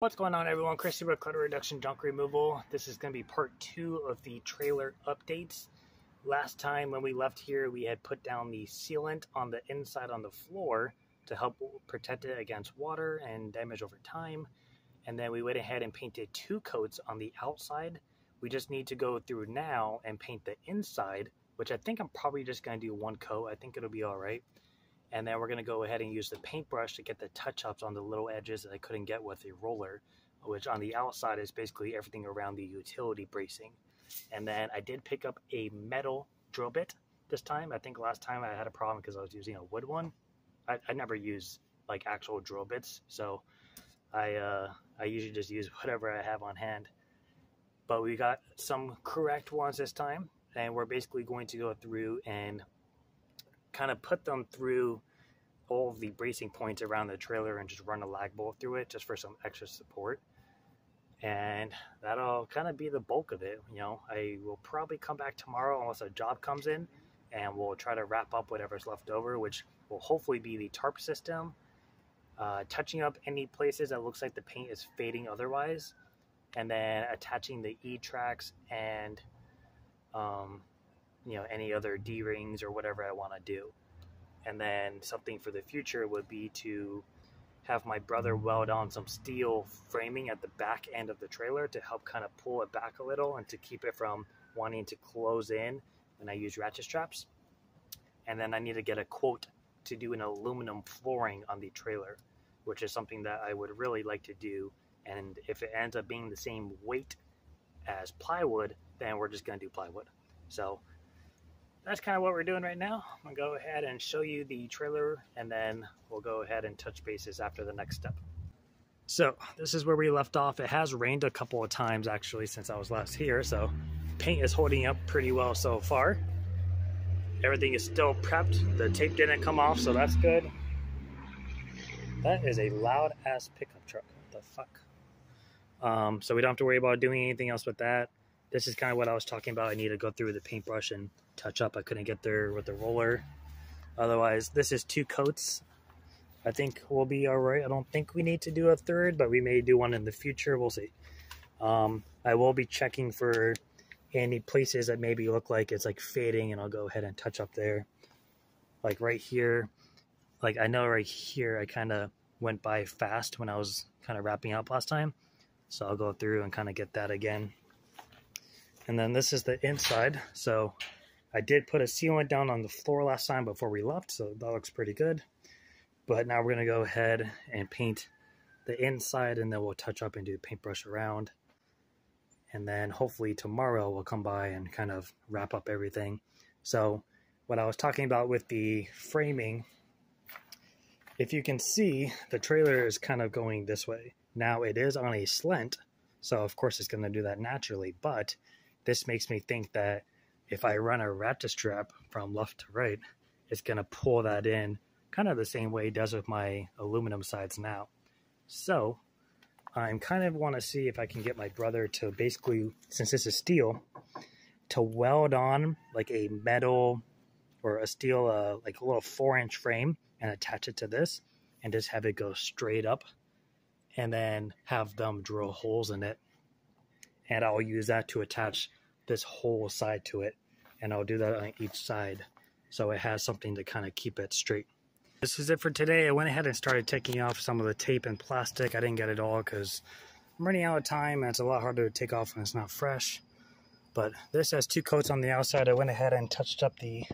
What's going on everyone? Chris here with Clutter Reduction Junk Removal. This is going to be part two of the trailer updates. Last time when we left here, we had put down the sealant on the inside on the floor to help protect it against water and damage over time. And then we went ahead and painted two coats on the outside. We just need to go through now and paint the inside, which I think I'm probably just going to do one coat. I think it'll be all right. And then we're going to go ahead and use the paintbrush to get the touch-ups on the little edges that I couldn't get with a roller, which on the outside is basically everything around the utility bracing. And then I did pick up a metal drill bit this time. I think last time I had a problem because I was using a wood one. I, I never use like actual drill bits, so I uh, I usually just use whatever I have on hand. But we got some correct ones this time, and we're basically going to go through and kind of put them through all the bracing points around the trailer and just run a lag bolt through it just for some extra support. And that'll kind of be the bulk of it. You know, I will probably come back tomorrow unless a job comes in and we'll try to wrap up whatever's left over, which will hopefully be the tarp system, uh, touching up any places that looks like the paint is fading otherwise, and then attaching the E-tracks and um, you know any other D rings or whatever I want to do. And then something for the future would be to have my brother weld on some steel framing at the back end of the trailer to help kind of pull it back a little and to keep it from wanting to close in when I use ratchet straps. And then I need to get a quote to do an aluminum flooring on the trailer, which is something that I would really like to do. And if it ends up being the same weight as plywood, then we're just going to do plywood. So that's kind of what we're doing right now. I'm going to go ahead and show you the trailer and then we'll go ahead and touch bases after the next step. So this is where we left off. It has rained a couple of times actually since I was last here. So paint is holding up pretty well so far. Everything is still prepped. The tape didn't come off, so that's good. That is a loud ass pickup truck. What the fuck? Um, so we don't have to worry about doing anything else with that. This is kind of what I was talking about. I need to go through the paintbrush and touch up. I couldn't get there with the roller. Otherwise, this is two coats. I think we'll be all right. I don't think we need to do a third, but we may do one in the future. We'll see. Um, I will be checking for any places that maybe look like it's like fading and I'll go ahead and touch up there. Like right here, like I know right here I kind of went by fast when I was kind of wrapping up last time. So I'll go through and kind of get that again. And then this is the inside. So I did put a sealant down on the floor last time before we left, so that looks pretty good. But now we're going to go ahead and paint the inside, and then we'll touch up and do paintbrush around. And then hopefully tomorrow we'll come by and kind of wrap up everything. So what I was talking about with the framing, if you can see, the trailer is kind of going this way. Now it is on a slant, so of course it's going to do that naturally, but this makes me think that if I run a ratchet strap from left to right, it's going to pull that in kind of the same way it does with my aluminum sides now. So I'm kind of want to see if I can get my brother to basically, since this is steel, to weld on like a metal or a steel, uh, like a little four inch frame and attach it to this and just have it go straight up and then have them drill holes in it. And I'll use that to attach this whole side to it and I'll do that on each side so it has something to kind of keep it straight. This is it for today. I went ahead and started taking off some of the tape and plastic. I didn't get it all because I'm running out of time and it's a lot harder to take off when it's not fresh. But this has two coats on the outside. I went ahead and touched up the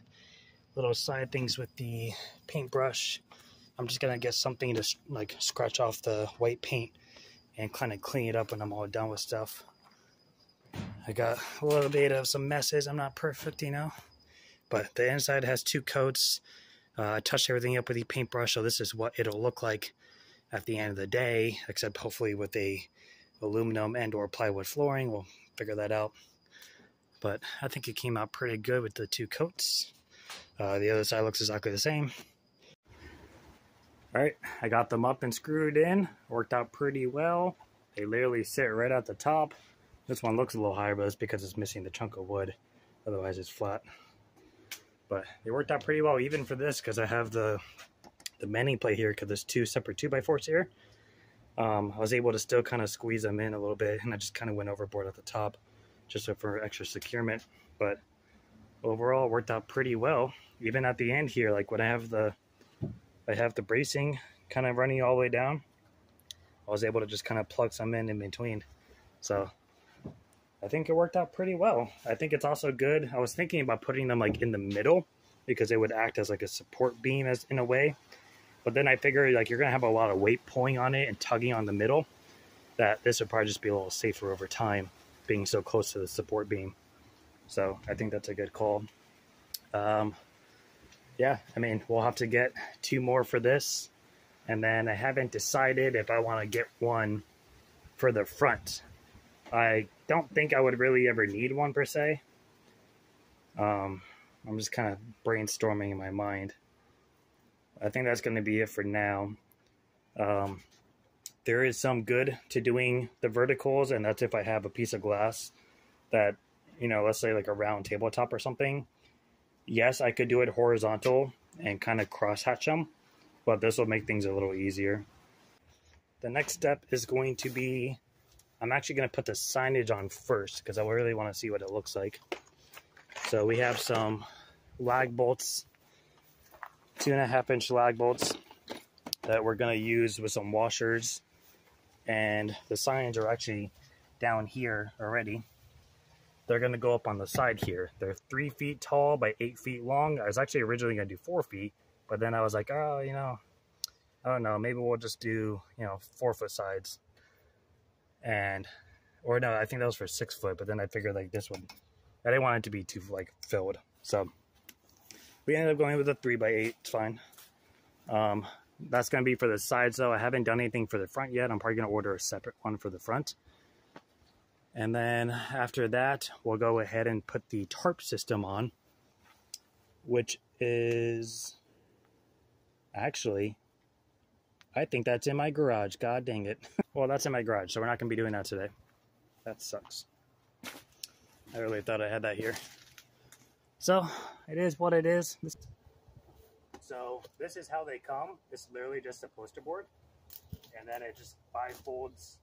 little side things with the paintbrush. I'm just gonna get something to like scratch off the white paint and kind of clean it up when I'm all done with stuff. I got a little bit of some messes. I'm not perfect, you know. But the inside has two coats. Uh, I touched everything up with the paintbrush, so this is what it'll look like at the end of the day, except hopefully with a aluminum and or plywood flooring. We'll figure that out. But I think it came out pretty good with the two coats. Uh, the other side looks exactly the same. All right, I got them up and screwed in. Worked out pretty well. They literally sit right at the top. This one looks a little higher, but it's because it's missing the chunk of wood. Otherwise, it's flat. But it worked out pretty well, even for this, because I have the the mending plate here, because there's two separate 2x4s here. um, I was able to still kind of squeeze them in a little bit and I just kind of went overboard at the top just for extra securement. But overall worked out pretty well. Even at the end here, like when I have the I have the bracing kind of running all the way down, I was able to just kind of plug some in in between. So I think it worked out pretty well. I think it's also good. I was thinking about putting them like in the middle because it would act as like a support beam as in a way. But then I figured like you're gonna have a lot of weight pulling on it and tugging on the middle. That this would probably just be a little safer over time, being so close to the support beam. So I think that's a good call. Um, yeah, I mean, we'll have to get two more for this. And then I haven't decided if I want to get one for the front. I don't think I would really ever need one per se. Um, I'm just kind of brainstorming in my mind. I think that's going to be it for now. Um, there is some good to doing the verticals, and that's if I have a piece of glass that you know, let's say like a round tabletop or something, yes, I could do it horizontal and kind of cross hatch them, but this will make things a little easier. The next step is going to be, I'm actually going to put the signage on first because I really want to see what it looks like. So we have some lag bolts, two and a half inch lag bolts that we're going to use with some washers. And the signs are actually down here already they're going to go up on the side here. They're three feet tall by eight feet long. I was actually originally going to do four feet, but then I was like, oh, you know, I don't know, maybe we'll just do, you know, four foot sides. And, or no, I think that was for six foot, but then I figured like this one, I didn't want it to be too like filled. So we ended up going with a three by eight. It's fine. Um, that's going to be for the sides though. I haven't done anything for the front yet. I'm probably going to order a separate one for the front. And then after that, we'll go ahead and put the tarp system on, which is actually, I think that's in my garage. God dang it. well, that's in my garage, so we're not going to be doing that today. That sucks. I really thought I had that here. So, it is what it is. So, this is how they come. It's literally just a poster board. And then it just bifolds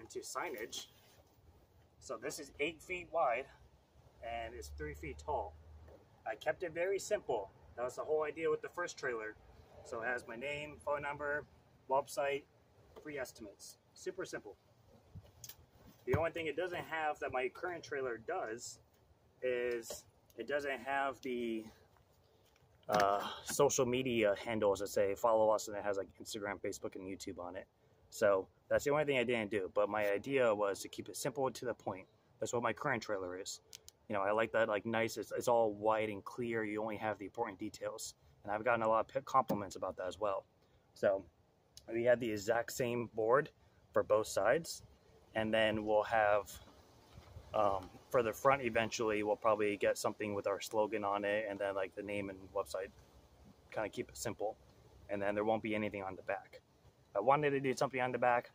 into signage so this is eight feet wide and it's three feet tall. I kept it very simple. That was the whole idea with the first trailer. So it has my name, phone number, website, free estimates. Super simple. The only thing it doesn't have that my current trailer does is it doesn't have the uh, social media handles that say follow us and it has like Instagram, Facebook, and YouTube on it. So that's the only thing I didn't do. But my idea was to keep it simple to the point. That's what my current trailer is. You know, I like that like nice. It's, it's all white and clear. You only have the important details, and I've gotten a lot of compliments about that as well. So we had the exact same board for both sides, and then we'll have um, for the front. Eventually, we'll probably get something with our slogan on it, and then like the name and website. Kind of keep it simple, and then there won't be anything on the back. I wanted to do something on the back,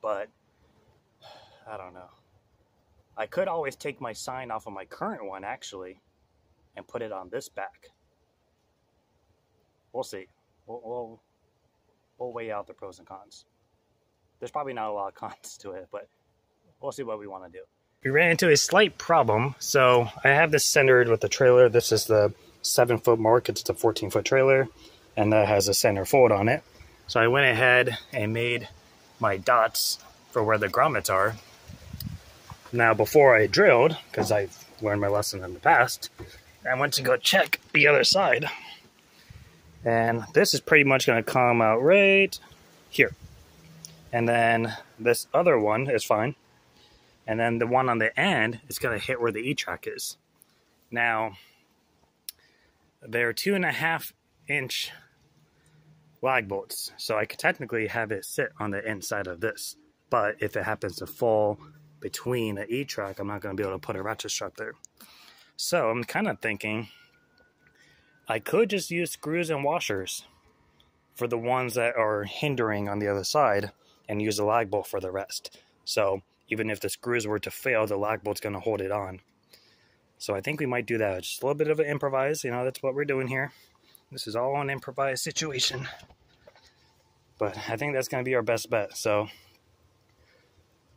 but I don't know. I could always take my sign off of my current one actually and put it on this back. We'll see. We'll, we'll, we'll weigh out the pros and cons. There's probably not a lot of cons to it, but we'll see what we want to do. We ran into a slight problem. So I have this centered with the trailer. This is the seven foot mark. It's a 14 foot trailer and that has a center fold on it. So I went ahead and made my dots for where the grommets are. Now, before I drilled, because I've learned my lesson in the past, I went to go check the other side. And this is pretty much going to come out right here. And then this other one is fine. And then the one on the end is going to hit where the E-track is. Now, they're two and a half inch lag bolts. So I could technically have it sit on the inside of this. But if it happens to fall between the E-track, I'm not going to be able to put a ratchet strap there. So I'm kind of thinking I could just use screws and washers for the ones that are hindering on the other side and use a lag bolt for the rest. So even if the screws were to fail, the lag bolt's going to hold it on. So I think we might do that. Just a little bit of an improvise. You know, that's what we're doing here. This is all an improvised situation. But I think that's going to be our best bet. So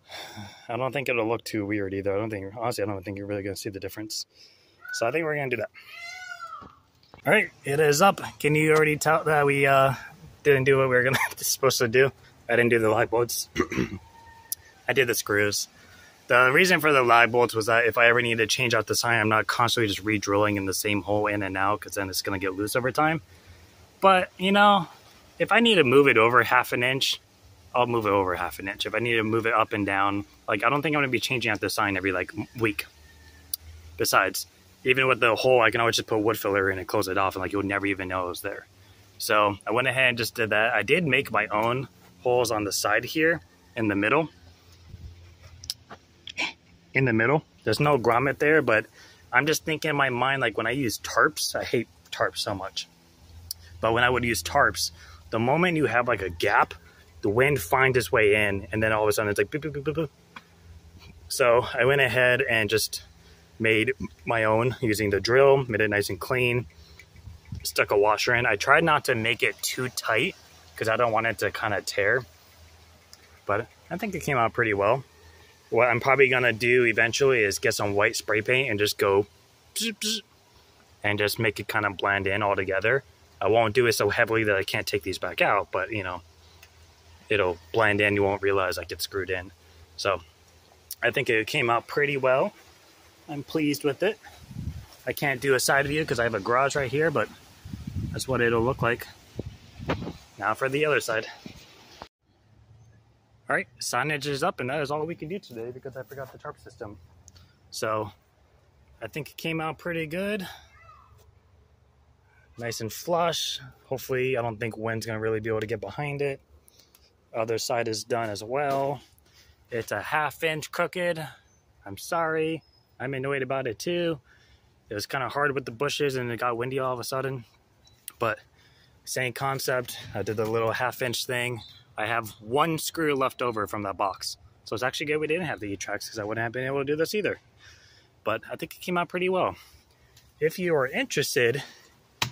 I don't think it'll look too weird either. I don't think, honestly, I don't think you're really going to see the difference. So I think we're going to do that. All right, it is up. Can you already tell that we uh, didn't do what we were gonna supposed to do? I didn't do the lag bolts. I did the screws. The reason for the lag bolts was that if I ever need to change out the sign, I'm not constantly just re-drilling in the same hole in and out because then it's going to get loose over time. But, you know, if I need to move it over half an inch, I'll move it over half an inch. If I need to move it up and down, like I don't think I'm going to be changing out the sign every like week. Besides, even with the hole, I can always just put wood filler in and close it off and like you would never even know it was there. So I went ahead and just did that. I did make my own holes on the side here in the middle. In the middle. There's no grommet there, but I'm just thinking in my mind, like when I use tarps, I hate tarps so much. But when I would use tarps, the moment you have like a gap, the wind finds its way in, and then all of a sudden it's like boop, boop, boop, boop, boop. So I went ahead and just made my own using the drill, made it nice and clean, stuck a washer in. I tried not to make it too tight because I don't want it to kind of tear, but I think it came out pretty well. What I'm probably gonna do eventually is get some white spray paint and just go and just make it kind of blend in all together. I won't do it so heavily that I can't take these back out, but you know, it'll blend in. You won't realize I get screwed in. So I think it came out pretty well. I'm pleased with it. I can't do a side view because I have a garage right here, but that's what it'll look like. Now for the other side. All right, signage is up and that is all we can do today because I forgot the tarp system. So I think it came out pretty good. Nice and flush. Hopefully, I don't think wind's gonna really be able to get behind it. Other side is done as well. It's a half inch crooked. I'm sorry. I'm annoyed about it too. It was kind of hard with the bushes and it got windy all of a sudden. But same concept. I did the little half inch thing. I have one screw left over from that box. So it's actually good we didn't have the E-tracks because I wouldn't have been able to do this either. But I think it came out pretty well. If you are interested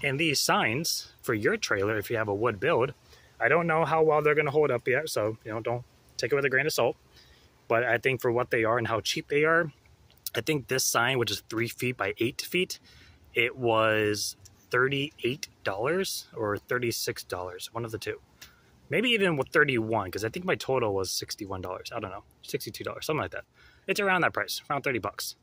in these signs for your trailer, if you have a wood build, I don't know how well they're going to hold up yet. So, you know, don't take it with a grain of salt. But I think for what they are and how cheap they are, I think this sign, which is three feet by eight feet, it was $38 or $36, one of the two. Maybe even with 31 because I think my total was $61. I don't know, $62, something like that. It's around that price, around 30 bucks.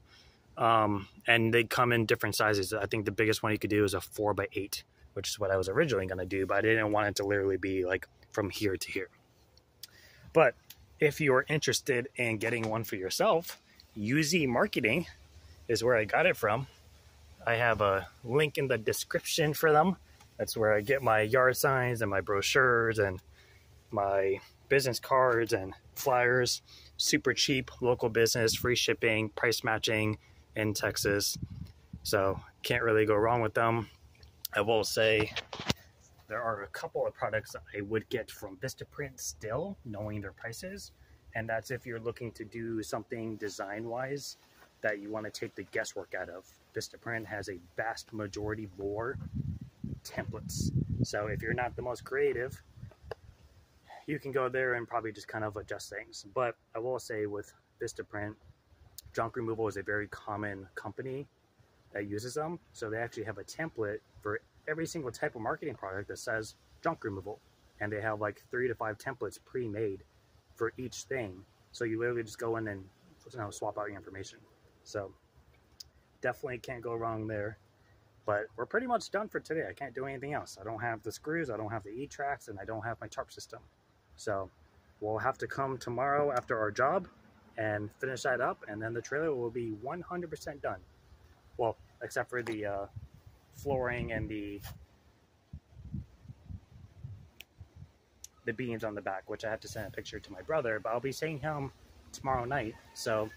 Um, and they come in different sizes. I think the biggest one you could do is a four by eight, which is what I was originally going to do, but I didn't want it to literally be like from here to here. But if you're interested in getting one for yourself, UZ Marketing is where I got it from. I have a link in the description for them. That's where I get my yard signs and my brochures and my business cards and flyers. Super cheap, local business, free shipping, price matching in Texas. So can't really go wrong with them. I will say there are a couple of products I would get from Vistaprint still, knowing their prices and that's if you're looking to do something design-wise that you want to take the guesswork out of. Vistaprint has a vast majority more templates. So if you're not the most creative, you can go there and probably just kind of adjust things. But I will say with Vistaprint, junk removal is a very common company that uses them. So they actually have a template for every single type of marketing product that says junk removal. And they have like three to five templates pre-made for each thing. So you literally just go in and you know, swap out your information. So definitely can't go wrong there. But we're pretty much done for today. I can't do anything else. I don't have the screws, I don't have the E-tracks, and I don't have my tarp system. So we'll have to come tomorrow after our job and finish that up, and then the trailer will be 100% done. Well, except for the uh, flooring and the the beams on the back, which I have to send a picture to my brother, but I'll be seeing him tomorrow night, so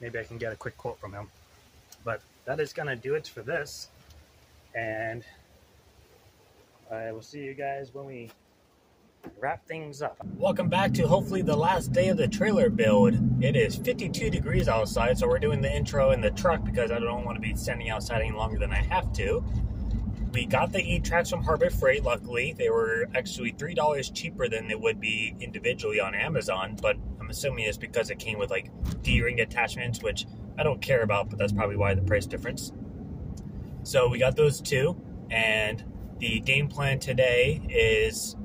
maybe I can get a quick quote from him. But that is going to do it for this, and I will see you guys when we wrap things up. Welcome back to hopefully the last day of the trailer build. It is 52 degrees outside, so we're doing the intro in the truck because I don't want to be standing outside any longer than I have to. We got the E-tracks from Harbor Freight, luckily. They were actually $3 cheaper than they would be individually on Amazon, but I'm assuming it's because it came with like D-ring attachments, which I don't care about, but that's probably why the price difference. So we got those two, and the game plan today is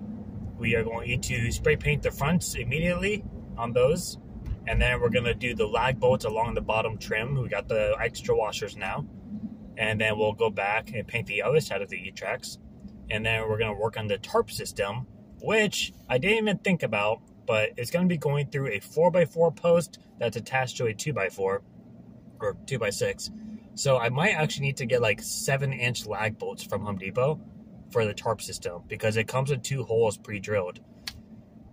we are going to spray paint the fronts immediately on those, and then we're going to do the lag bolts along the bottom trim. We got the extra washers now and then we'll go back and paint the other side of the e-tracks And then we're going to work on the tarp system, which I didn't even think about, but it's going to be going through a 4x4 post that's attached to a 2x4 or 2x6. So I might actually need to get like 7 inch lag bolts from Home Depot for the tarp system because it comes with two holes pre-drilled.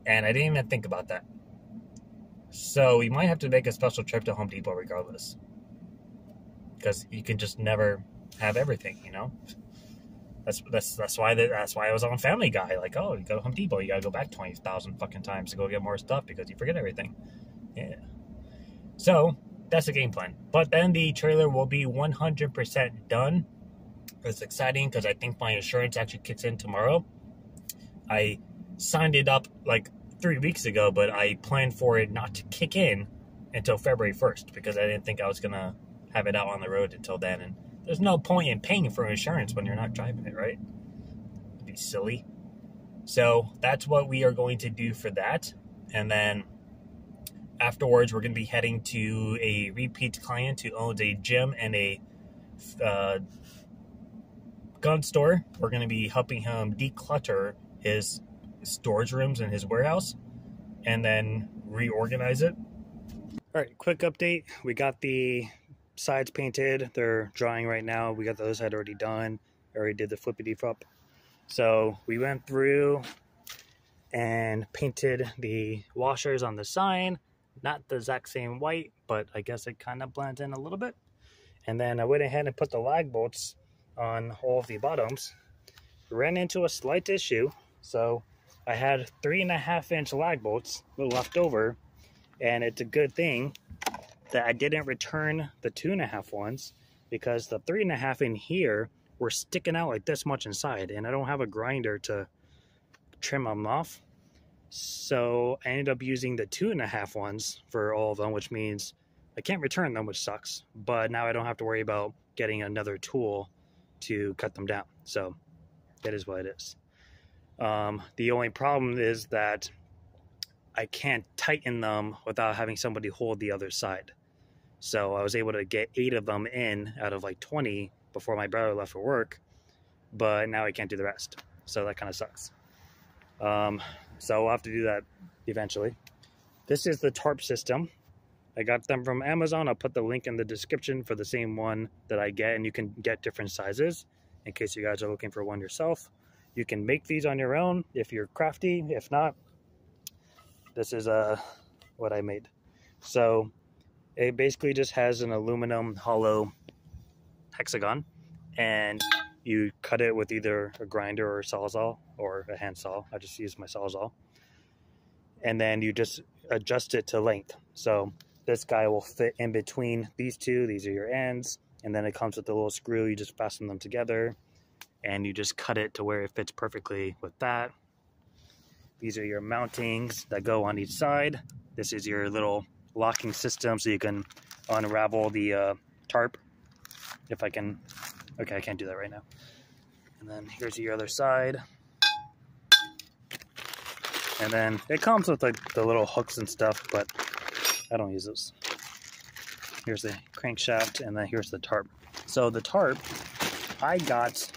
And I didn't even think about that. So we might have to make a special trip to Home Depot regardless because you can just never have everything, you know. That's that's that's why the, that's why I was on Family Guy. Like, oh, you go to Home Depot, you gotta go back twenty thousand fucking times to go get more stuff because you forget everything. Yeah. So that's the game plan. But then the trailer will be one hundred percent done. It's exciting because I think my insurance actually kicks in tomorrow. I signed it up like three weeks ago, but I planned for it not to kick in until February first because I didn't think I was gonna have it out on the road until then. And there's no point in paying for insurance when you're not driving it, right? It'd be silly. So that's what we are going to do for that. And then afterwards, we're going to be heading to a repeat client who owns a gym and a uh, gun store. We're going to be helping him declutter his storage rooms in his warehouse and then reorganize it. All right, quick update. We got the sides painted. They're drying right now. We got those had already done. I already did the flippity flop. So we went through and painted the washers on the sign. Not the exact same white, but I guess it kind of blends in a little bit. And then I went ahead and put the lag bolts on all of the bottoms. Ran into a slight issue. So I had three and a half inch lag bolts left over. And it's a good thing that I didn't return the two and a half ones because the three and a half in here were sticking out like this much inside and I don't have a grinder to trim them off. So I ended up using the two and a half ones for all of them, which means I can't return them, which sucks. But now I don't have to worry about getting another tool to cut them down. So that is what it is. Um, the only problem is that I can't tighten them without having somebody hold the other side. So I was able to get eight of them in out of like 20 before my brother left for work, but now I can't do the rest. So that kind of sucks. Um, so I'll have to do that eventually. This is the tarp system. I got them from Amazon. I'll put the link in the description for the same one that I get, and you can get different sizes in case you guys are looking for one yourself. You can make these on your own if you're crafty. If not, this is uh, what I made. So it basically just has an aluminum hollow hexagon and you cut it with either a grinder or a sawzall or a handsaw. I just use my sawzall. And then you just adjust it to length. So this guy will fit in between these two. These are your ends. And then it comes with a little screw. You just fasten them together and you just cut it to where it fits perfectly with that. These are your mountings that go on each side. This is your little locking system so you can unravel the uh, tarp. If I can, okay, I can't do that right now. And then here's your other side. And then it comes with like the little hooks and stuff, but I don't use those. Here's the crankshaft, and then here's the tarp. So the tarp, I got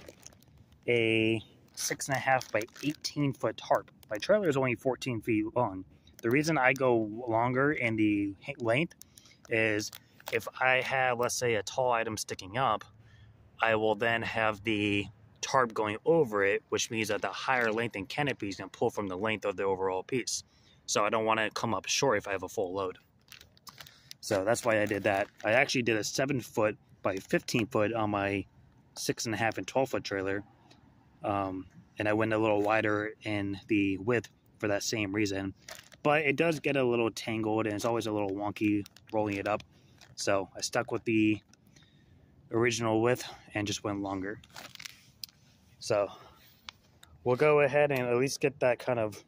a six and a half by 18 foot tarp. My trailer is only 14 feet long, the reason I go longer in the length is if I have, let's say, a tall item sticking up, I will then have the tarp going over it, which means that the higher length and canopy is going to pull from the length of the overall piece. So I don't want to come up short if I have a full load. So that's why I did that. I actually did a 7 foot by 15 foot on my 6.5 and 12 foot trailer. Um, and I went a little wider in the width for that same reason but it does get a little tangled and it's always a little wonky rolling it up. So I stuck with the original width and just went longer. So we'll go ahead and at least get that kind of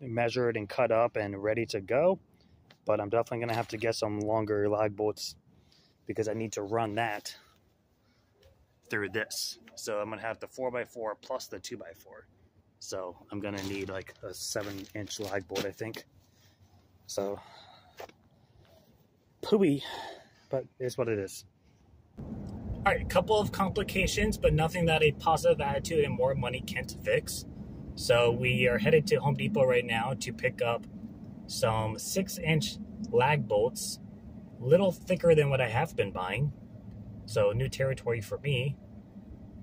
measured and cut up and ready to go. But I'm definitely going to have to get some longer lag bolts because I need to run that through this. So I'm going to have the 4x4 plus the 2x4. So I'm going to need like a 7 inch lag bolt, I think. So, pooey, but it's what it is. All right, a couple of complications, but nothing that a positive attitude and more money can't fix. So we are headed to Home Depot right now to pick up some six inch lag bolts, little thicker than what I have been buying. So new territory for me.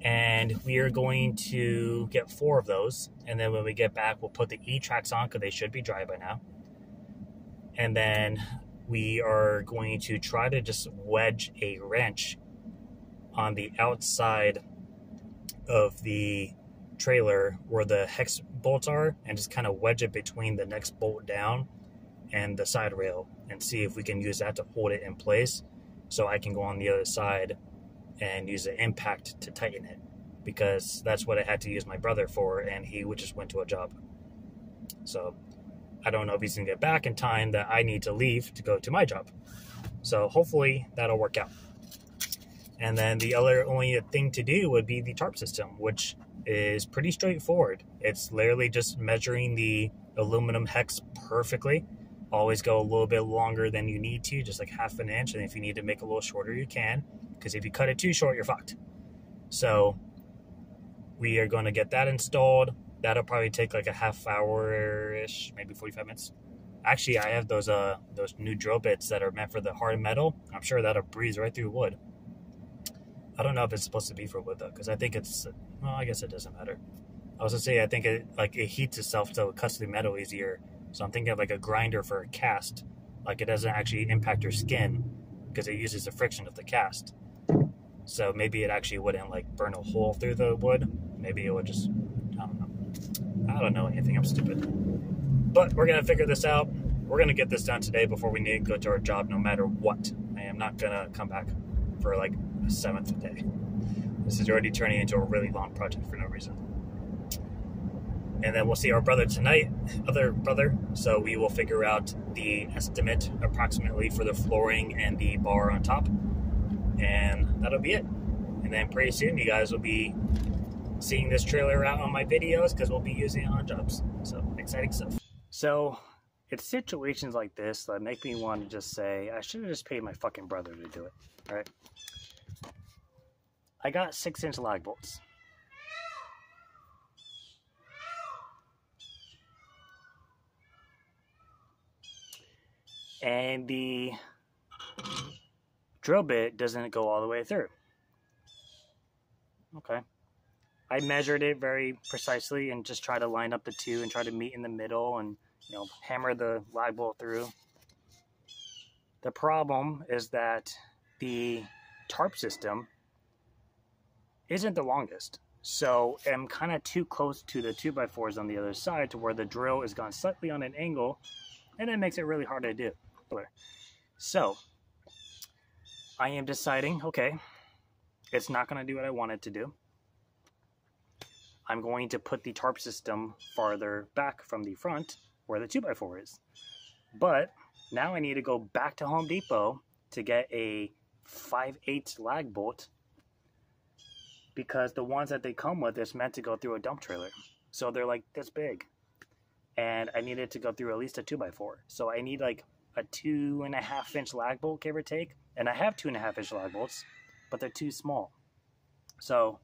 And we are going to get four of those. And then when we get back, we'll put the E-tracks on because they should be dry by now. And then we are going to try to just wedge a wrench on the outside of the trailer where the hex bolts are and just kind of wedge it between the next bolt down and the side rail and see if we can use that to hold it in place so I can go on the other side and use the impact to tighten it because that's what I had to use my brother for and he just went to a job. So I don't know if he's gonna get back in time that I need to leave to go to my job. So hopefully that'll work out. And then the other only thing to do would be the tarp system, which is pretty straightforward. It's literally just measuring the aluminum hex perfectly. Always go a little bit longer than you need to, just like half an inch. And if you need to make a little shorter, you can. Because if you cut it too short, you're fucked. So we are going to get that installed. That'll probably take like a half hour ish, maybe 45 minutes. Actually, I have those uh those new drill bits that are meant for the hard metal. I'm sure that'll breeze right through wood. I don't know if it's supposed to be for wood though, because I think it's. Well, I guess it doesn't matter. I was gonna say I think it like it heats itself so it cuts through metal easier. So I'm thinking of like a grinder for a cast, like it doesn't actually impact your skin because it uses the friction of the cast. So maybe it actually wouldn't like burn a hole through the wood. Maybe it would just. I don't know. Anything. I'm stupid. But we're gonna figure this out. We're gonna get this done today before we need to go to our job, no matter what. I am not gonna come back for like a seventh day. This is already turning into a really long project for no reason. And then we'll see our brother tonight, other brother. So we will figure out the estimate approximately for the flooring and the bar on top. And that'll be it. And then pretty soon you guys will be seeing this trailer out on my videos because we'll be using it on jobs. So exciting stuff. So it's situations like this that make me want to just say, I should have just paid my fucking brother to do it. Right. I got six inch lag bolts. And the drill bit doesn't go all the way through. Okay. I measured it very precisely and just try to line up the two and try to meet in the middle and you know hammer the lag bolt through. The problem is that the tarp system isn't the longest. So I'm kind of too close to the 2x4s on the other side to where the drill is gone slightly on an angle and it makes it really hard to do. So I am deciding, okay, it's not going to do what I wanted to do. I'm going to put the tarp system farther back from the front where the 2x4 is. But now I need to go back to Home Depot to get a 5 8 lag bolt because the ones that they come with is meant to go through a dump trailer. So they're like this big. And I needed to go through at least a 2x4. So I need like a two and a half inch lag bolt, give or take. And I have two and a half inch lag bolts, but they're too small. So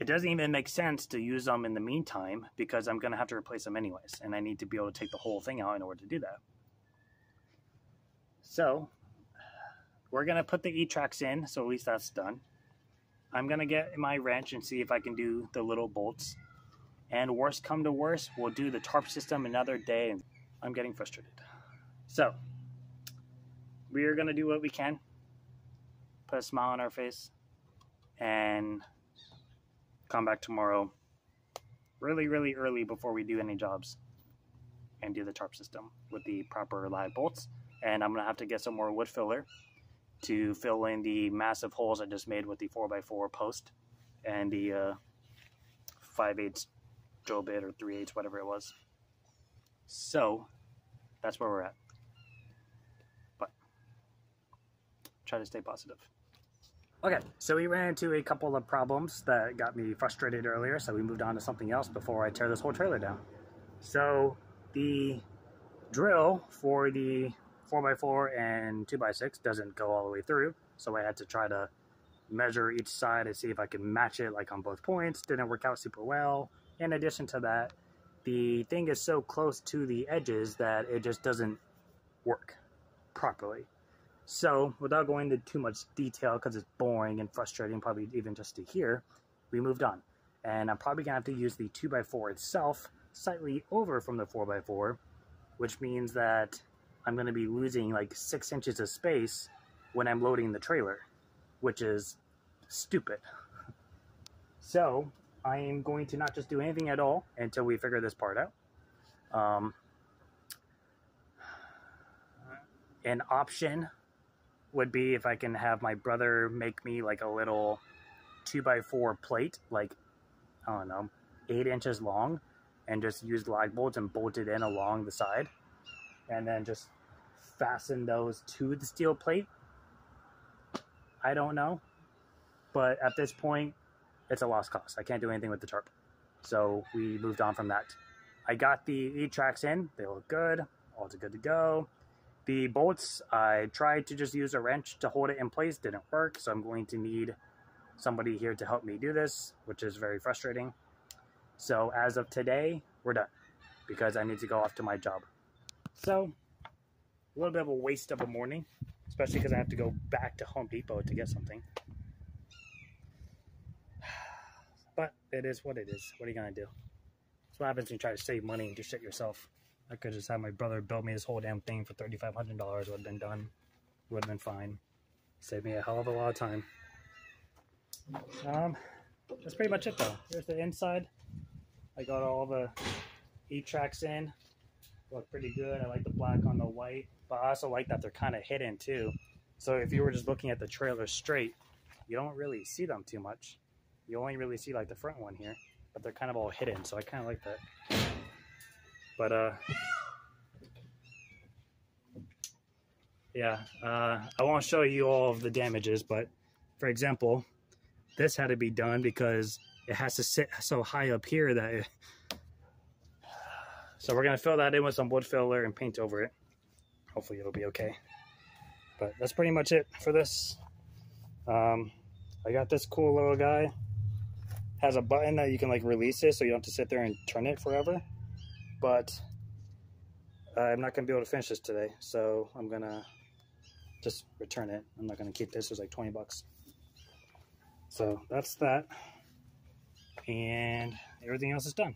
it doesn't even make sense to use them in the meantime because I'm going to have to replace them anyways. And I need to be able to take the whole thing out in order to do that. So we're going to put the E-tracks in. So at least that's done. I'm going to get my wrench and see if I can do the little bolts. And worst come to worst, we'll do the tarp system another day. And I'm getting frustrated. So, we are going to do what we can. Put a smile on our face. And come back tomorrow really, really early before we do any jobs. And do the tarp system with the proper lag bolts. And I'm going to have to get some more wood filler to fill in the massive holes I just made with the 4x4 post and the uh, 5 eighths drill bit or 3 eighths, whatever it was. So that's where we're at. But try to stay positive. Okay, so we ran into a couple of problems that got me frustrated earlier, so we moved on to something else before I tear this whole trailer down. So the drill for the 4x4 and 2x6 doesn't go all the way through, so I had to try to measure each side and see if I could match it like on both points. Didn't work out super well. In addition to that, the thing is so close to the edges that it just doesn't work properly. So, without going into too much detail because it's boring and frustrating, probably even just to hear, we moved on. And I'm probably going to have to use the 2x4 itself slightly over from the 4x4, which means that I'm going to be losing like 6 inches of space when I'm loading the trailer, which is stupid. So, I am going to not just do anything at all until we figure this part out. Um, an option would be if I can have my brother make me like a little two by four plate, like I don't know, eight inches long, and just use lag bolts and bolt it in along the side, and then just fasten those to the steel plate. I don't know, but at this point, it's a lost cause. I can't do anything with the tarp, so we moved on from that. I got the E tracks in; they look good. All's good to go. The bolts, I tried to just use a wrench to hold it in place, didn't work, so I'm going to need somebody here to help me do this, which is very frustrating. So as of today, we're done because I need to go off to my job. So, a little bit of a waste of a morning, especially because I have to go back to Home Depot to get something. But it is what it is. What are you going to do? That's what happens when you try to save money and do shit yourself. I could just have my brother build me this whole damn thing for $3,500. Would have been done. Would have been fine. Saved me a hell of a lot of time. Um, that's pretty much it though. Here's the inside. I got all the E-tracks in. Look pretty good. I like the black on the white. But I also like that they're kind of hidden too. So if you were just looking at the trailer straight, you don't really see them too much. You only really see like the front one here. But they're kind of all hidden. So I kind of like that. But uh, yeah, uh, I won't show you all of the damages, but for example, this had to be done because it has to sit so high up here that it, so we're gonna fill that in with some wood filler and paint over it. Hopefully it'll be okay. But that's pretty much it for this. Um, I got this cool little guy. Has a button that you can like release it so you don't have to sit there and turn it forever but I'm not going to be able to finish this today, so I'm going to just return it. I'm not going to keep this. It was like 20 bucks. So that's that. And everything else is done.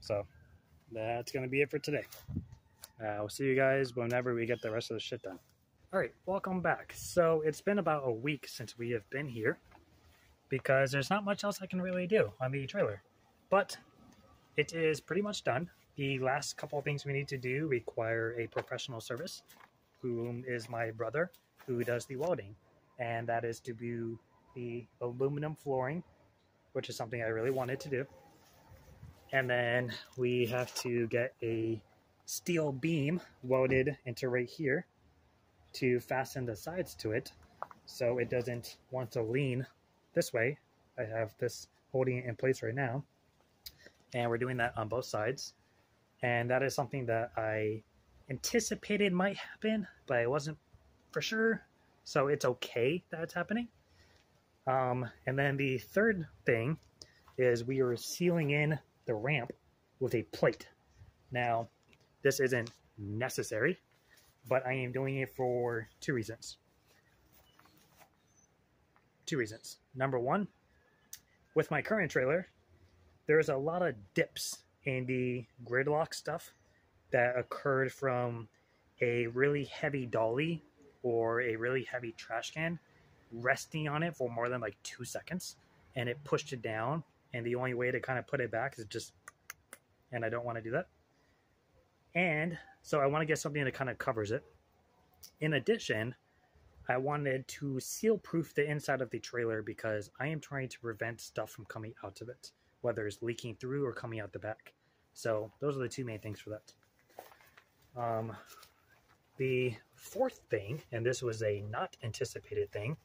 So that's going to be it for today. Uh, I'll see you guys whenever we get the rest of the shit done. All right, welcome back. So it's been about a week since we have been here because there's not much else I can really do on the trailer. But it is pretty much done. The last couple of things we need to do require a professional service, whom is my brother, who does the welding. And that is to do the aluminum flooring, which is something I really wanted to do. And then we have to get a steel beam welded into right here to fasten the sides to it so it doesn't want to lean this way. I have this holding it in place right now and we're doing that on both sides. And that is something that I anticipated might happen, but I wasn't for sure. So it's okay that it's happening. Um, and then the third thing is we are sealing in the ramp with a plate. Now, this isn't necessary, but I am doing it for two reasons. Two reasons. Number one, with my current trailer, there's a lot of dips in the gridlock stuff that occurred from a really heavy dolly or a really heavy trash can resting on it for more than like two seconds and it pushed it down and the only way to kind of put it back is just and i don't want to do that. And so i want to get something that kind of covers it. In addition i wanted to seal proof the inside of the trailer because i am trying to prevent stuff from coming out of it whether it's leaking through or coming out the back. So those are the two main things for that. Um, the fourth thing, and this was a not anticipated thing,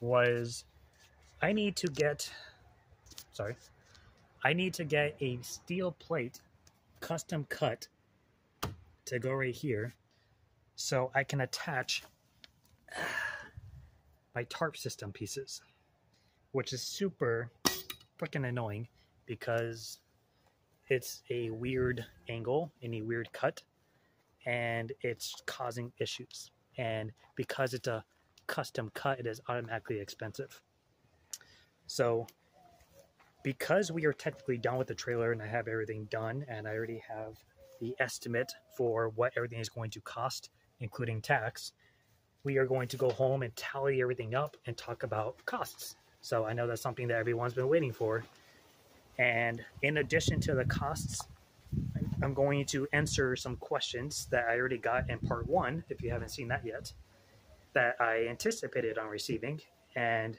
was I need to get, sorry, I need to get a steel plate custom cut to go right here so I can attach my tarp system pieces, which is super freaking annoying because it's a weird angle and a weird cut and it's causing issues. And because it's a custom cut, it is automatically expensive. So because we are technically done with the trailer and I have everything done and I already have the estimate for what everything is going to cost, including tax, we are going to go home and tally everything up and talk about costs. So I know that's something that everyone's been waiting for. And in addition to the costs, I'm going to answer some questions that I already got in part one, if you haven't seen that yet, that I anticipated on receiving. And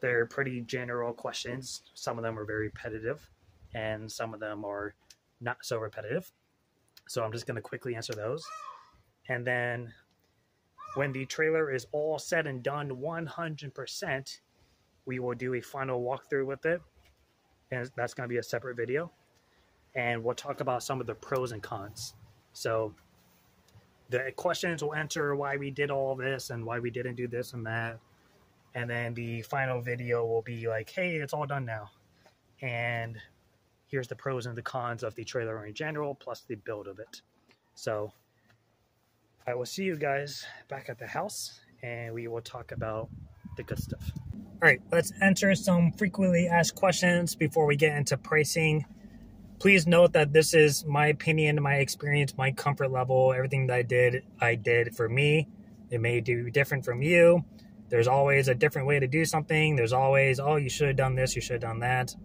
they're pretty general questions. Some of them are very repetitive, and some of them are not so repetitive. So I'm just going to quickly answer those. And then when the trailer is all said and done 100%, we will do a final walkthrough with it. And that's going to be a separate video. And we'll talk about some of the pros and cons. So the questions will answer why we did all this and why we didn't do this and that. And then the final video will be like, hey, it's all done now. And here's the pros and the cons of the trailer in general, plus the build of it. So I will see you guys back at the house and we will talk about the good stuff. All right, let's answer some frequently asked questions before we get into pricing. Please note that this is my opinion, my experience, my comfort level. Everything that I did, I did for me. It may be different from you. There's always a different way to do something. There's always, oh, you should have done this, you should have done that.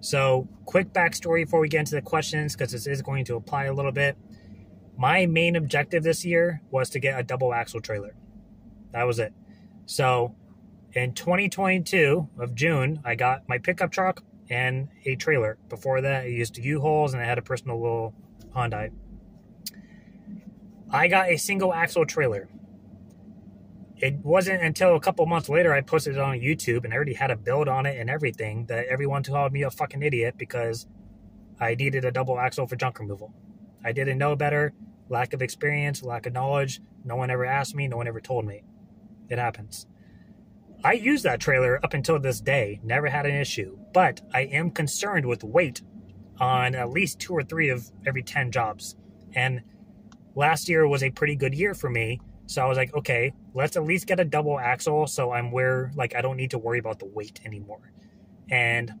So, quick backstory before we get into the questions, because this is going to apply a little bit. My main objective this year was to get a double axle trailer. That was it. So, in 2022 of June, I got my pickup truck and a trailer. Before that, I used U-Hauls and I had a personal little Hyundai. I got a single axle trailer. It wasn't until a couple months later I posted it on YouTube and I already had a build on it and everything that everyone called me a fucking idiot because I needed a double axle for junk removal. I didn't know better lack of experience, lack of knowledge. No one ever asked me, no one ever told me. It happens. I use that trailer up until this day, never had an issue, but I am concerned with weight on at least two or three of every 10 jobs. And last year was a pretty good year for me. So I was like, okay, let's at least get a double axle so I'm where, like, I don't need to worry about the weight anymore. And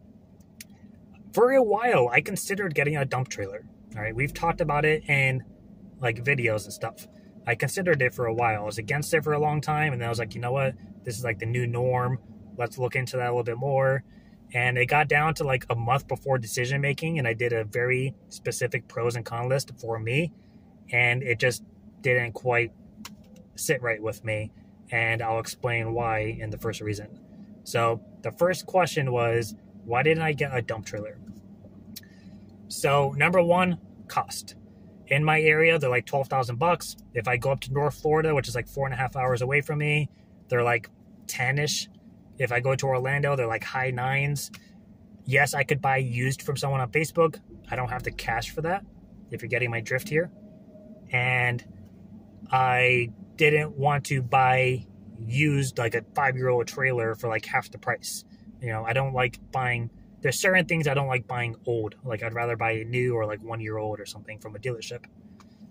for a while, I considered getting a dump trailer. All right, we've talked about it in like videos and stuff. I considered it for a while. I was against it for a long time, and then I was like, you know what? This is like the new norm. Let's look into that a little bit more. And it got down to like a month before decision making, and I did a very specific pros and cons list for me, and it just didn't quite sit right with me. And I'll explain why in the first reason. So the first question was, why didn't I get a dump trailer? So number one, cost in my area, they're like 12,000 bucks. If I go up to North Florida, which is like four and a half hours away from me, they're like 10 ish. If I go to Orlando, they're like high nines. Yes, I could buy used from someone on Facebook. I don't have the cash for that, if you're getting my drift here. And I didn't want to buy used like a five year old trailer for like half the price. You know, I don't like buying there's certain things I don't like buying old. Like I'd rather buy new or like one year old or something from a dealership.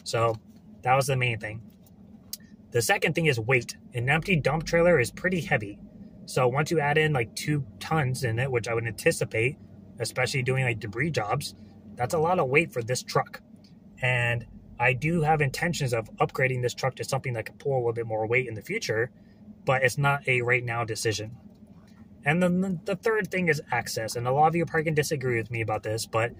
So that was the main thing. The second thing is weight. An empty dump trailer is pretty heavy. So once you add in like two tons in it, which I would anticipate, especially doing like debris jobs, that's a lot of weight for this truck. And I do have intentions of upgrading this truck to something that can pull a little bit more weight in the future, but it's not a right now decision. And then the third thing is access. And a lot of you probably can disagree with me about this, but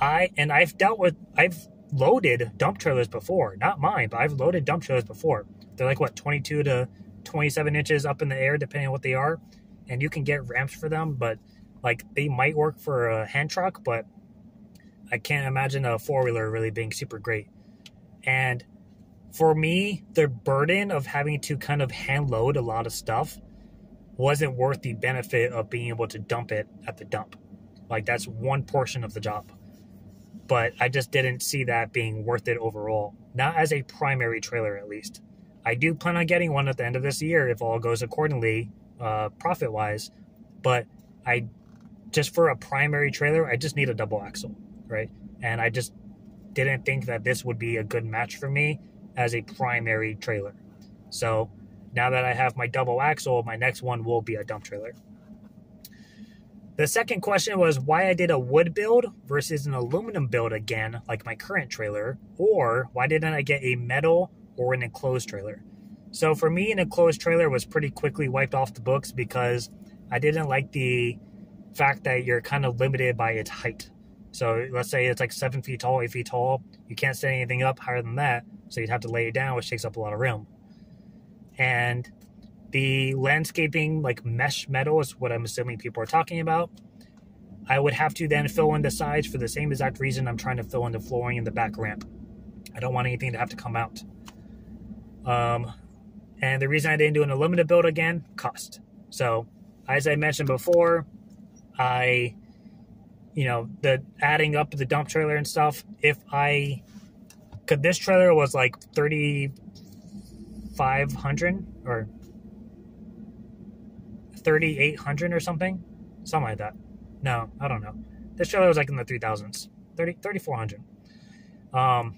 I, and I've dealt with, I've loaded dump trailers before. Not mine, but I've loaded dump trailers before. They're like, what, 22 to 27 inches up in the air, depending on what they are. And you can get ramps for them, but Like they might work for a hand truck, but I can't imagine a four wheeler really being super great. And for me, the burden of having to kind of hand load a lot of stuff wasn't worth the benefit of being able to dump it at the dump. Like that's one portion of the job. But I just didn't see that being worth it overall. Not as a primary trailer, at least. I do plan on getting one at the end of this year if all goes accordingly, uh, profit wise. But I just for a primary trailer, I just need a double axle, right? And I just didn't think that this would be a good match for me as a primary trailer. So now that I have my double axle, my next one will be a dump trailer. The second question was why I did a wood build versus an aluminum build again, like my current trailer, or why didn't I get a metal or an enclosed trailer? So for me, an enclosed trailer was pretty quickly wiped off the books because I didn't like the fact that you're kind of limited by its height. So let's say it's like seven feet tall, eight feet tall. You can't set anything up higher than that, so you'd have to lay it down, which takes up a lot of room. And the landscaping, like mesh metal, is what I'm assuming people are talking about. I would have to then fill in the sides for the same exact reason I'm trying to fill in the flooring in the back ramp. I don't want anything to have to come out. Um, and the reason I didn't do an aluminum build again, cost. So, as I mentioned before, I, you know, the adding up the dump trailer and stuff. If I, could this trailer was like thirty five hundred or thirty eight hundred or something, something like that. No, I don't know. This trailer was like in the three thousands, 30, 3400. Um,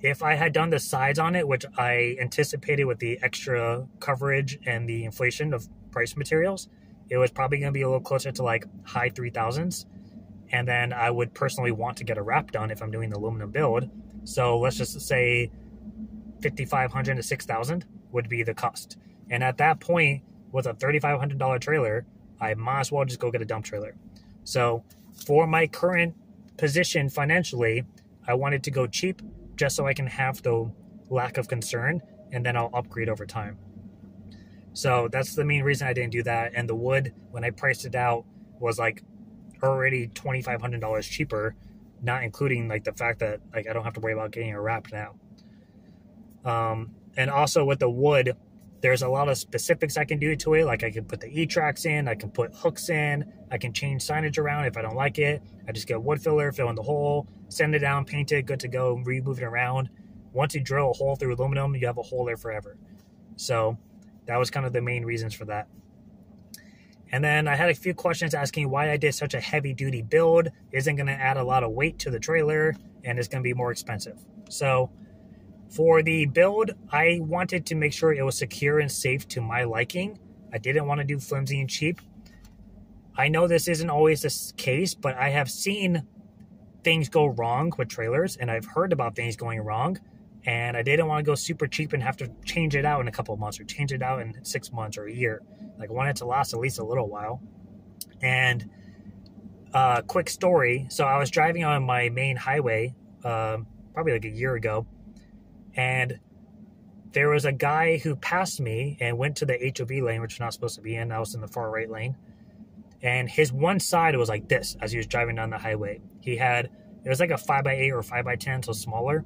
if I had done the sides on it, which I anticipated with the extra coverage and the inflation of price materials, it was probably going to be a little closer to like high 3000s. And then I would personally want to get a wrap done if I'm doing the aluminum build. So let's just say 5500 to 6000 would be the cost. And at that point, with a $3,500 trailer, I might as well just go get a dump trailer. So for my current position financially, I wanted to go cheap just so I can have the lack of concern and then I'll upgrade over time. So that's the main reason I didn't do that. And the wood, when I priced it out, was like already twenty five hundred dollars cheaper, not including like the fact that like I don't have to worry about getting a wrap now. Um, and also with the wood, there's a lot of specifics I can do to it. Like I can put the E-tracks in, I can put hooks in, I can change signage around if I don't like it. I just get wood filler, fill in the hole, send it down, paint it, good to go, remove it around. Once you drill a hole through aluminum, you have a hole there forever. So that was kind of the main reasons for that. And then I had a few questions asking why I did such a heavy duty build. Isn't going to add a lot of weight to the trailer and it's going to be more expensive. So for the build, I wanted to make sure it was secure and safe to my liking. I didn't want to do flimsy and cheap. I know this isn't always the case, but I have seen things go wrong with trailers and I've heard about things going wrong. And I didn't want to go super cheap and have to change it out in a couple months or change it out in six months or a year. Like I wanted to last at least a little while. And uh, quick story. So I was driving on my main highway, uh, probably like a year ago, and there was a guy who passed me and went to the HOV lane, which you're not supposed to be in. I was in the far right lane. And his one side was like this as he was driving down the highway. He had, it was like a 5x8 or 5x10, so smaller.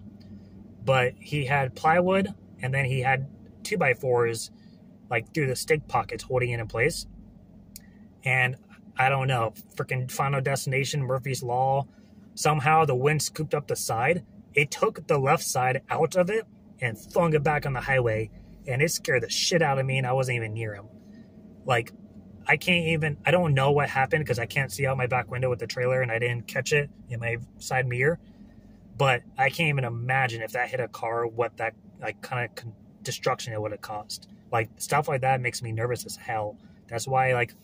But he had plywood and then he had 2x4s like through the stick pockets holding it in place. And I don't know, freaking Final Destination, Murphy's Law. Somehow the wind scooped up the side it took the left side out of it and flung it back on the highway, and it scared the shit out of me, and I wasn't even near him. Like, I can't even, I don't know what happened because I can't see out my back window with the trailer and I didn't catch it in my side mirror. But I can't even imagine if that hit a car, what that, like, kind of destruction it would have caused. Like, stuff like that makes me nervous as hell. That's why, like,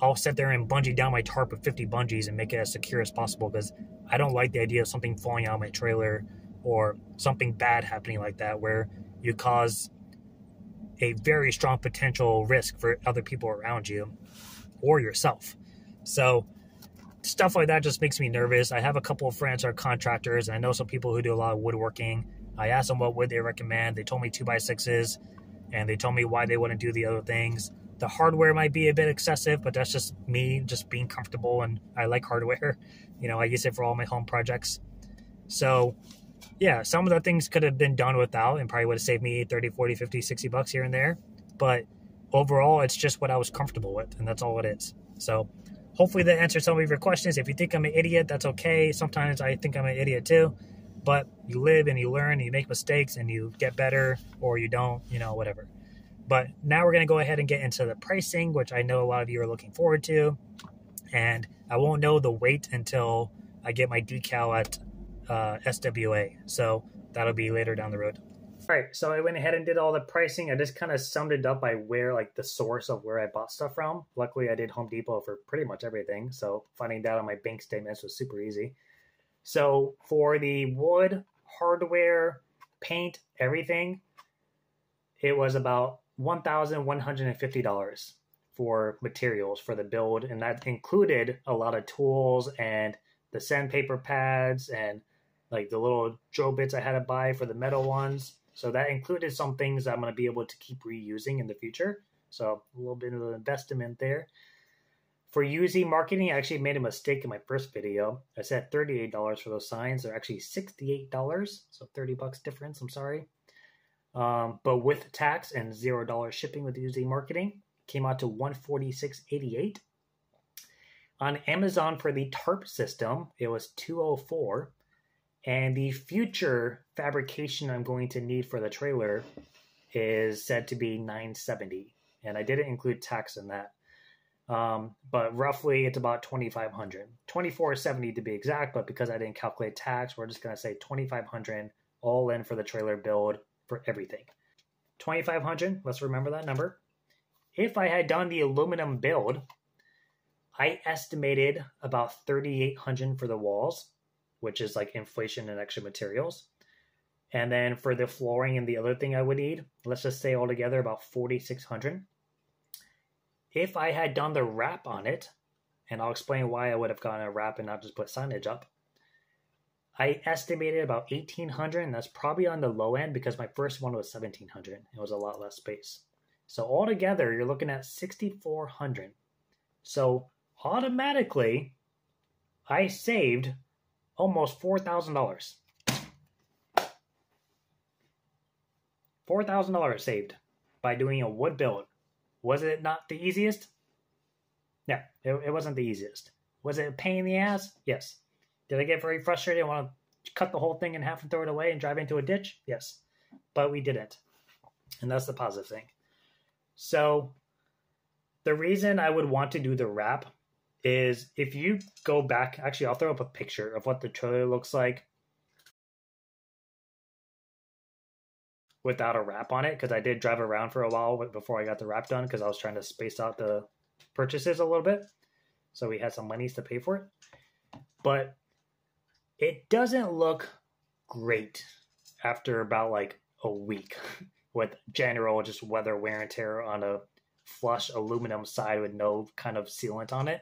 I'll sit there and bungee down my tarp with 50 bungees and make it as secure as possible because I don't like the idea of something falling out of my trailer or something bad happening like that where you cause a very strong potential risk for other people around you or yourself. So stuff like that just makes me nervous. I have a couple of friends who are contractors and I know some people who do a lot of woodworking. I asked them what would they recommend. They told me two by sixes and they told me why they wouldn't do the other things. The hardware might be a bit excessive, but that's just me just being comfortable and I like hardware. You know, I use it for all my home projects. So, yeah, some of the things could have been done without and probably would have saved me 30, 40, 50, 60 bucks here and there. But overall, it's just what I was comfortable with, and that's all it is. So, hopefully, that answers some of your questions. If you think I'm an idiot, that's okay. Sometimes I think I'm an idiot too. But you live and you learn, and you make mistakes, and you get better, or you don't, you know, whatever. But now we're going to go ahead and get into the pricing, which I know a lot of you are looking forward to. And I won't know the weight until I get my decal at uh, SWA. So that'll be later down the road. All right, so I went ahead and did all the pricing. I just kind of summed it up by where, like, the source of where I bought stuff from. Luckily, I did Home Depot for pretty much everything, so finding that on my bank statements was super easy. So for the wood, hardware, paint, everything, it was about $1,150 for materials for the build, and that included a lot of tools and the sandpaper pads and like the little drill bits I had to buy for the metal ones. So that included some things I'm going to be able to keep reusing in the future. So a little bit of an investment there. For UZ marketing, I actually made a mistake in my first video. I said $38 for those signs. They're actually $68, so 30 bucks difference. I'm sorry. Um, but with tax and zero dollar shipping with UZ marketing, came out to 146.88. On Amazon for the tarp system, it was 204. And the future fabrication I'm going to need for the trailer is said to be 970. And I didn't include tax in that. Um, but roughly it's about 2500 2470 to be exact but because i didn't calculate tax we're just going to say 2500 all in for the trailer build for everything. 2500 let's remember that number. If i had done the aluminum build i estimated about 3800 for the walls which is like inflation and extra materials. And then for the flooring and the other thing i would need let's just say altogether about 4600 if I had done the wrap on it, and I'll explain why I would have gone a wrap and not just put signage up, I estimated about 1800 and that's probably on the low end because my first one was 1700. It was a lot less space. So altogether, you're looking at 6400. So automatically, I saved almost $4,000. $4,000 saved by doing a wood build was it not the easiest? No, it, it wasn't the easiest. Was it a pain in the ass? Yes. Did I get very frustrated and want to cut the whole thing in half and throw it away and drive into a ditch? Yes. But we didn't. And that's the positive thing. So the reason I would want to do the wrap is if you go back, actually, I'll throw up a picture of what the trailer looks like without a wrap on it because I did drive around for a while before I got the wrap done because I was trying to space out the purchases a little bit. So we had some monies to pay for it. But it doesn't look great after about like a week with general just weather wear and tear on a flush aluminum side with no kind of sealant on it.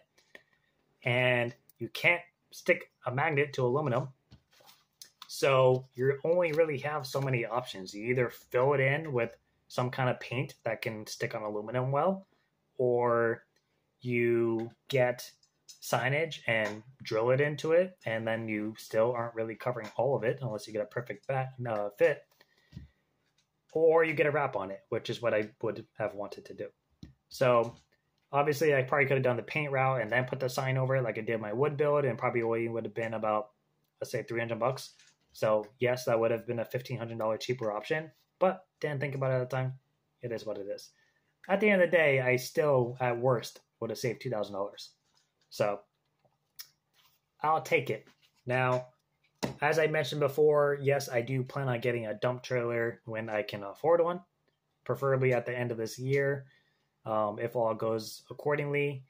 And you can't stick a magnet to aluminum so you only really have so many options. You either fill it in with some kind of paint that can stick on aluminum well, or you get signage and drill it into it, and then you still aren't really covering all of it unless you get a perfect uh, fit. Or you get a wrap on it, which is what I would have wanted to do. So obviously, I probably could have done the paint route and then put the sign over it like I did my wood build, and probably would have been about let's say 300 bucks so yes, that would have been a fifteen hundred dollar cheaper option, but didn't think about it at the time. It is what it is. At the end of the day, I still, at worst, would have saved two thousand dollars. So I'll take it. Now, as I mentioned before, yes, I do plan on getting a dump trailer when I can afford one, preferably at the end of this year, um, if all goes accordingly.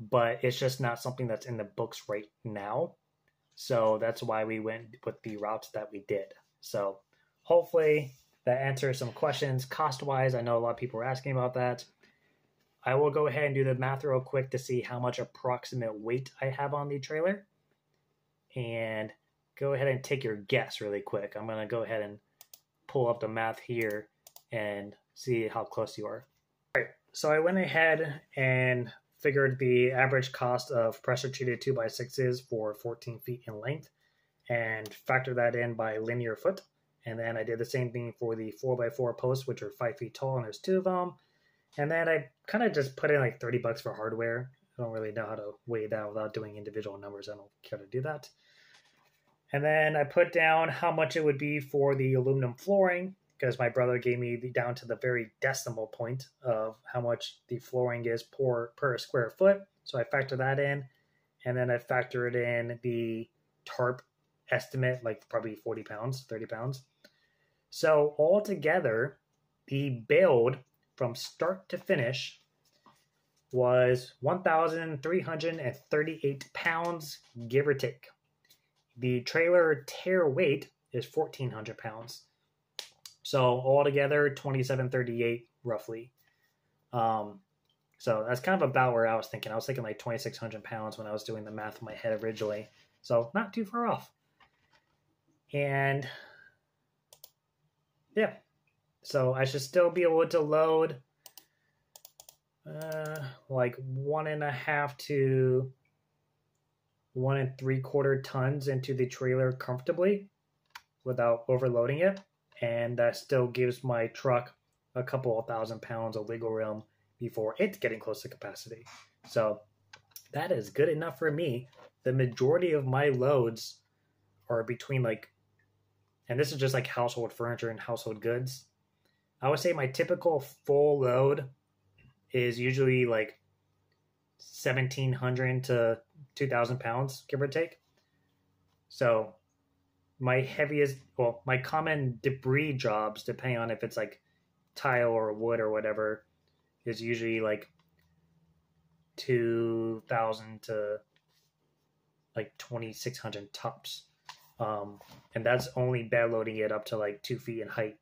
But it's just not something that's in the books right now. So that's why we went with the route that we did. So hopefully that answers some questions cost wise. I know a lot of people were asking about that. I will go ahead and do the math real quick to see how much approximate weight I have on the trailer. And go ahead and take your guess really quick. I'm going to go ahead and pull up the math here and see how close you are. All right, So I went ahead and figured the average cost of pressure treated 2x6s for 14 feet in length and factored that in by linear foot. And then I did the same thing for the 4x4 posts, which are 5 feet tall, and there's two of them. And then I kind of just put in like 30 bucks for hardware. I don't really know how to weigh that without doing individual numbers. I don't care to do that. And then I put down how much it would be for the aluminum flooring because my brother gave me the, down to the very decimal point of how much the flooring is per, per square foot. So I factor that in. And then I factored in the tarp estimate, like probably 40 pounds, 30 pounds. So altogether, the build from start to finish was 1,338 pounds, give or take. The trailer tare weight is 1,400 pounds. So altogether, 2738 roughly. Um, so that's kind of about where I was thinking. I was thinking like 2,600 pounds when I was doing the math in my head originally. So not too far off. And yeah, so I should still be able to load uh, like one and a half to one and three quarter tons into the trailer comfortably without overloading it and that still gives my truck a couple of thousand pounds of legal room before it's getting close to capacity. So that is good enough for me. The majority of my loads are between like, and this is just like household furniture and household goods. I would say my typical full load is usually like 1700 to 2000 pounds, give or take. So my heaviest, well, my common debris jobs, depending on if it's like tile or wood or whatever, is usually like 2000 to like 2600 tops. Um, and that's only bed loading it up to like two feet in height.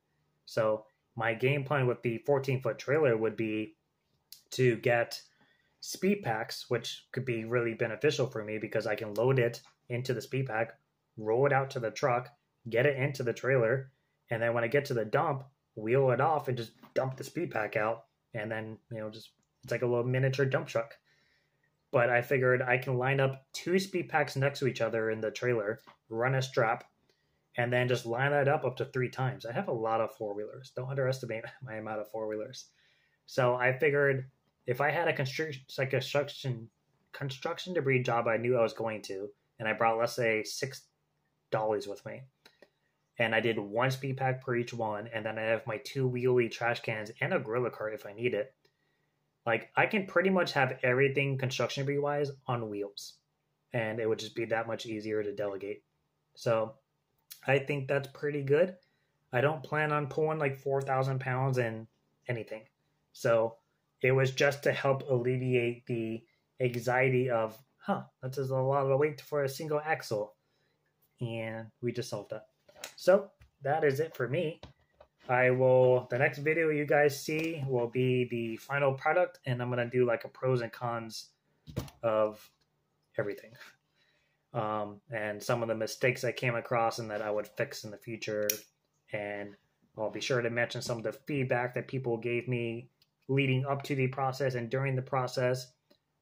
So my game plan with the 14 foot trailer would be to get speed packs, which could be really beneficial for me because I can load it into the speed pack roll it out to the truck, get it into the trailer, and then when I get to the dump, wheel it off and just dump the speed pack out, and then you know just it's like a little miniature dump truck. But I figured I can line up two speed packs next to each other in the trailer, run a strap, and then just line that up up to three times. I have a lot of four wheelers. Don't underestimate my amount of four wheelers. So I figured if I had a construction like construction construction debris job I knew I was going to, and I brought let's say six dollies with me. And I did one speed pack per each one, and then I have my two wheelie trash cans and a gorilla cart if I need it. Like I can pretty much have everything construction debris wise on wheels, and it would just be that much easier to delegate. So I think that's pretty good. I don't plan on pulling like four thousand pounds in anything, so it was just to help alleviate the anxiety of, huh, that's a lot of weight for a single axle and we just solved that. So that is it for me. I will, the next video you guys see will be the final product, and I'm going to do like a pros and cons of everything. Um, and some of the mistakes I came across and that I would fix in the future. And I'll be sure to mention some of the feedback that people gave me leading up to the process and during the process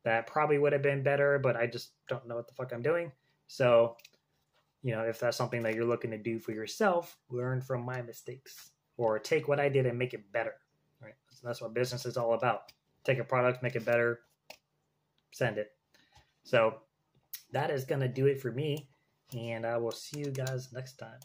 that probably would have been better, but I just don't know what the fuck I'm doing. So you know, if that's something that you're looking to do for yourself, learn from my mistakes or take what I did and make it better. Right? So that's what business is all about. Take a product, make it better, send it. So that is going to do it for me. And I will see you guys next time.